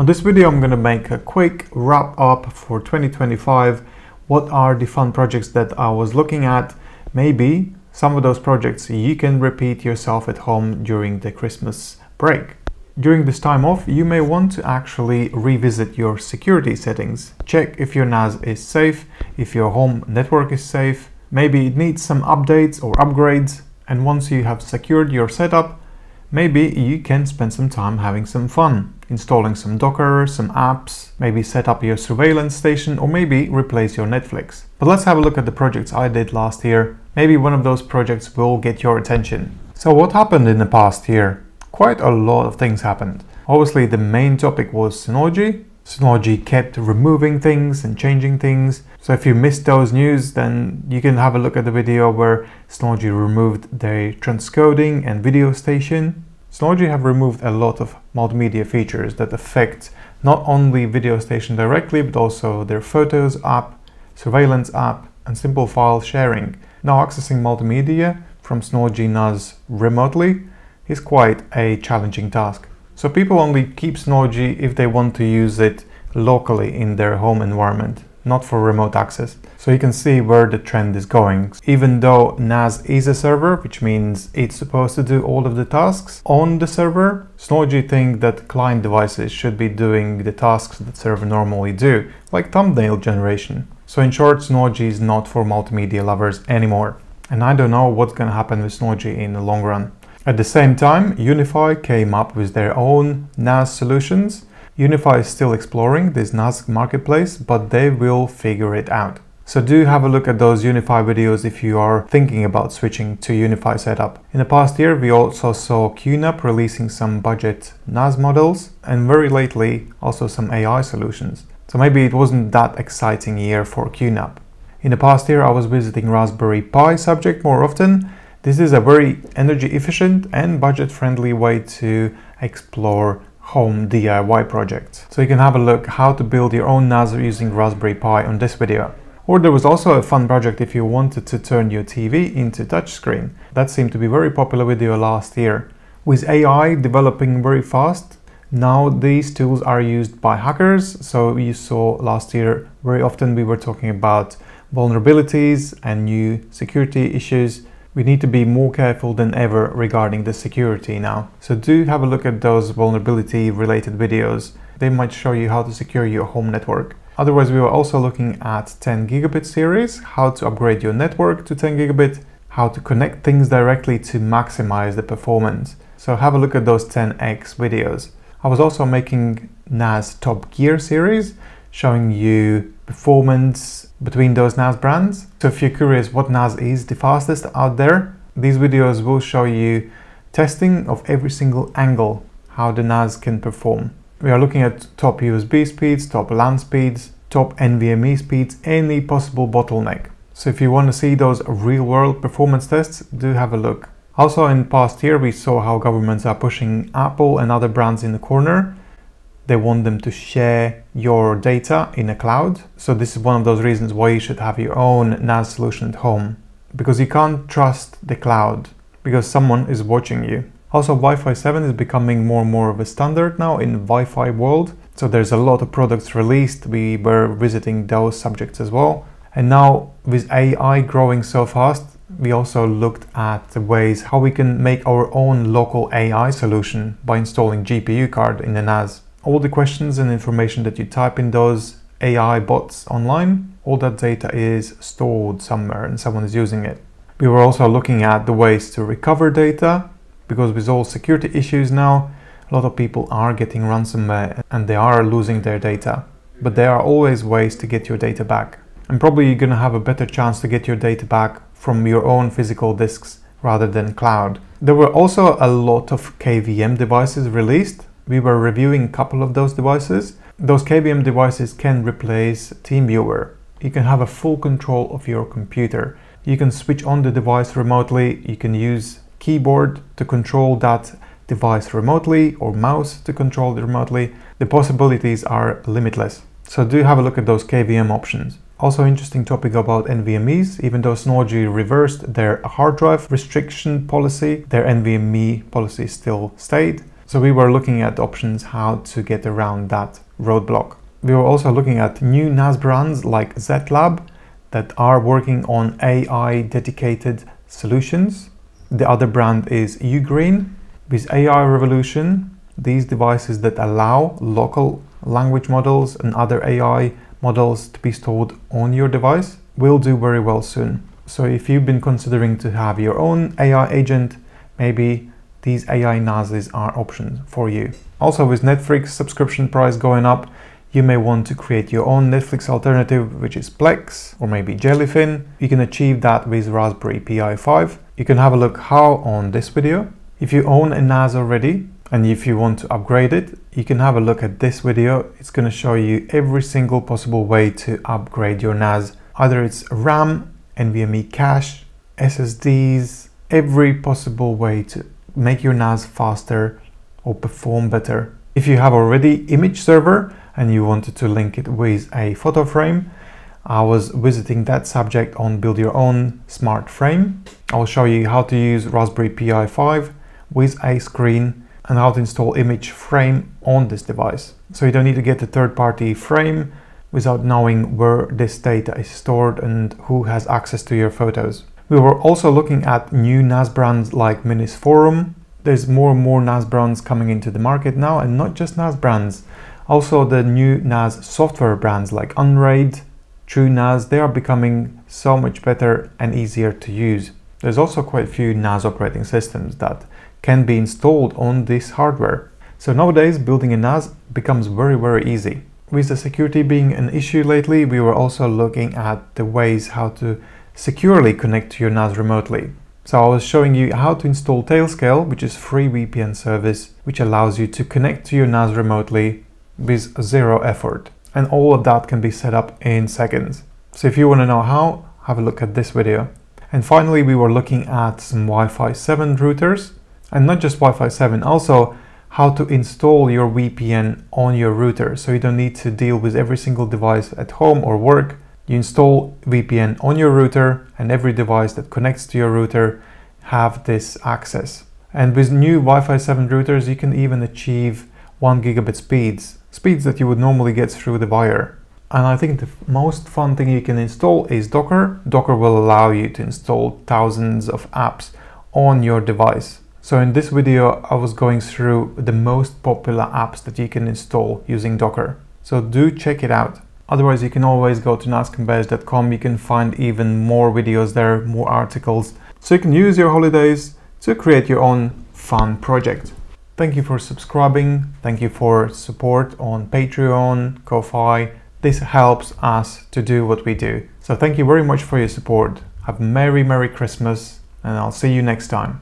On this video I'm going to make a quick wrap up for 2025. What are the fun projects that I was looking at? Maybe some of those projects you can repeat yourself at home during the Christmas break. During this time off, you may want to actually revisit your security settings. Check if your NAS is safe, if your home network is safe. Maybe it needs some updates or upgrades. And once you have secured your setup, maybe you can spend some time having some fun, installing some Docker, some apps, maybe set up your surveillance station, or maybe replace your Netflix. But let's have a look at the projects I did last year. Maybe one of those projects will get your attention. So what happened in the past year? quite a lot of things happened. Obviously, the main topic was Synology. Synology kept removing things and changing things. So if you missed those news, then you can have a look at the video where Synology removed their transcoding and video station. Synology have removed a lot of multimedia features that affect not only video station directly, but also their photos app, surveillance app, and simple file sharing. Now accessing multimedia from Synology NAS remotely is quite a challenging task. So people only keep Synology if they want to use it locally in their home environment, not for remote access. So you can see where the trend is going. Even though NAS is a server, which means it's supposed to do all of the tasks on the server, Synology think that client devices should be doing the tasks that server normally do, like thumbnail generation. So in short, Synology is not for multimedia lovers anymore. And I don't know what's gonna happen with Synology in the long run. At the same time, UniFi came up with their own NAS solutions. UniFi is still exploring this NAS marketplace, but they will figure it out. So do have a look at those UniFi videos if you are thinking about switching to UniFi setup. In the past year, we also saw QNAP releasing some budget NAS models and very lately also some AI solutions. So maybe it wasn't that exciting year for QNAP. In the past year, I was visiting Raspberry Pi subject more often this is a very energy efficient and budget friendly way to explore home DIY projects. So you can have a look how to build your own NAS using Raspberry Pi on this video. Or there was also a fun project if you wanted to turn your TV into touchscreen. That seemed to be very popular video last year. With AI developing very fast, now these tools are used by hackers. So you saw last year very often we were talking about vulnerabilities and new security issues we need to be more careful than ever regarding the security now. So do have a look at those vulnerability related videos. They might show you how to secure your home network. Otherwise, we were also looking at 10 gigabit series, how to upgrade your network to 10 gigabit, how to connect things directly to maximize the performance. So have a look at those 10x videos. I was also making NAS Top Gear series, showing you performance between those NAS brands. So if you're curious what NAS is the fastest out there, these videos will show you testing of every single angle, how the NAS can perform. We are looking at top USB speeds, top LAN speeds, top NVMe speeds, any possible bottleneck. So if you want to see those real world performance tests, do have a look. Also in past year, we saw how governments are pushing Apple and other brands in the corner they want them to share your data in a cloud. So this is one of those reasons why you should have your own NAS solution at home because you can't trust the cloud because someone is watching you. Also, Wi-Fi 7 is becoming more and more of a standard now in Wi-Fi world. So there's a lot of products released. We were visiting those subjects as well. And now with AI growing so fast, we also looked at the ways how we can make our own local AI solution by installing GPU card in the NAS all the questions and information that you type in those AI bots online, all that data is stored somewhere and someone is using it. We were also looking at the ways to recover data because with all security issues now, a lot of people are getting ransomware and they are losing their data. But there are always ways to get your data back. And probably you're going to have a better chance to get your data back from your own physical disks rather than cloud. There were also a lot of KVM devices released we were reviewing a couple of those devices. Those KVM devices can replace TeamViewer. You can have a full control of your computer. You can switch on the device remotely. You can use keyboard to control that device remotely or mouse to control it remotely. The possibilities are limitless. So do have a look at those KVM options. Also interesting topic about NVMEs, even though Synology reversed their hard drive restriction policy, their NVMe policy still stayed. So we were looking at options how to get around that roadblock. We were also looking at new NAS brands like Zettlab that are working on AI dedicated solutions. The other brand is Ugreen with AI Revolution. These devices that allow local language models and other AI models to be stored on your device will do very well soon. So if you've been considering to have your own AI agent, maybe these AI NASes are options for you. Also with Netflix subscription price going up, you may want to create your own Netflix alternative, which is Plex or maybe Jellyfin. You can achieve that with Raspberry Pi 5. You can have a look how on this video. If you own a NAS already, and if you want to upgrade it, you can have a look at this video. It's going to show you every single possible way to upgrade your NAS. Either it's RAM, NVMe cache, SSDs, every possible way to make your NAS faster or perform better. If you have already image server and you wanted to link it with a photo frame, I was visiting that subject on build your own smart frame. I will show you how to use Raspberry Pi 5 with a screen and how to install image frame on this device. So you don't need to get a third-party frame without knowing where this data is stored and who has access to your photos. We were also looking at new NAS brands like Minisforum. There's more and more NAS brands coming into the market now and not just NAS brands. Also the new NAS software brands like Unraid, TrueNAS, they are becoming so much better and easier to use. There's also quite a few NAS operating systems that can be installed on this hardware. So nowadays building a NAS becomes very very easy. With the security being an issue lately, we were also looking at the ways how to securely connect to your NAS remotely. So I was showing you how to install Tailscale, which is free VPN service, which allows you to connect to your NAS remotely with zero effort. And all of that can be set up in seconds. So if you want to know how, have a look at this video. And finally, we were looking at some Wi-Fi 7 routers and not just Wi-Fi 7, also how to install your VPN on your router so you don't need to deal with every single device at home or work. You install VPN on your router and every device that connects to your router have this access. And with new Wi-Fi 7 routers, you can even achieve 1 gigabit speeds, speeds that you would normally get through the wire. And I think the most fun thing you can install is Docker. Docker will allow you to install thousands of apps on your device. So in this video, I was going through the most popular apps that you can install using Docker. So do check it out. Otherwise, you can always go to nascompares.com. You can find even more videos there, more articles. So you can use your holidays to create your own fun project. Thank you for subscribing. Thank you for support on Patreon, Ko-Fi. This helps us to do what we do. So thank you very much for your support. Have a Merry, Merry Christmas and I'll see you next time.